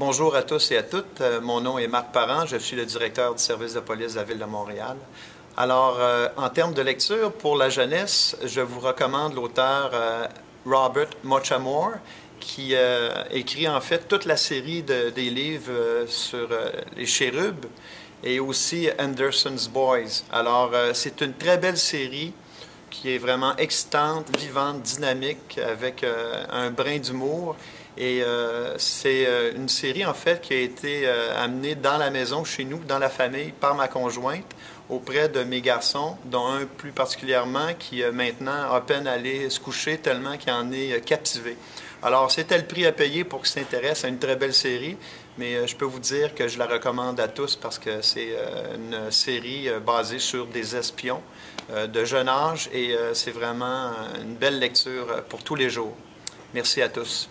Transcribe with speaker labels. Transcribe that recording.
Speaker 1: Bonjour à tous et à toutes. Euh, mon nom est Marc Parent. Je suis le directeur du service de police de la Ville de Montréal. Alors, euh, en termes de lecture, pour la jeunesse, je vous recommande l'auteur euh, Robert Muchamore, qui écrit en fait toute la série des livres sur les chérubes et aussi Anderson's Boys. Alors, c'est une très belle série qui est vraiment excitante, vivante, dynamique, avec un brin d'humour et euh, c'est euh, une série, en fait, qui a été euh, amenée dans la maison, chez nous, dans la famille, par ma conjointe, auprès de mes garçons, dont un plus particulièrement qui maintenant a peine à aller se coucher tellement qu'il en est captivé. Alors, c'était le prix à payer pour qu'il s'intéresse à une très belle série, mais je peux vous dire que je la recommande à tous parce que c'est une série basée sur des espions de jeune âge et c'est vraiment une belle lecture pour tous les jours. Merci à tous.